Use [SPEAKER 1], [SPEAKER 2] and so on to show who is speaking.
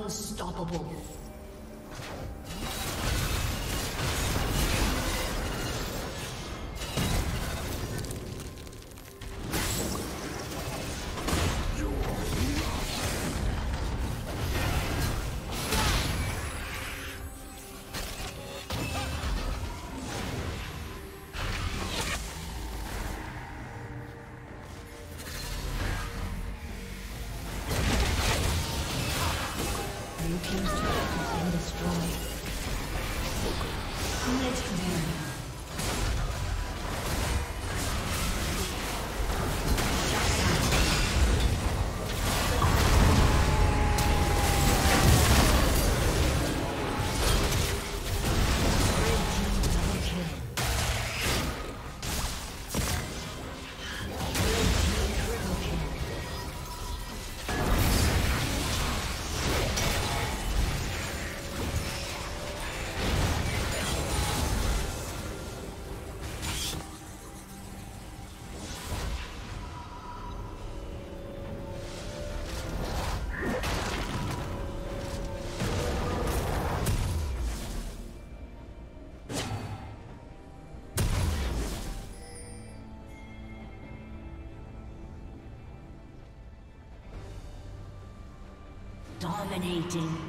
[SPEAKER 1] Unstoppable. Dominating.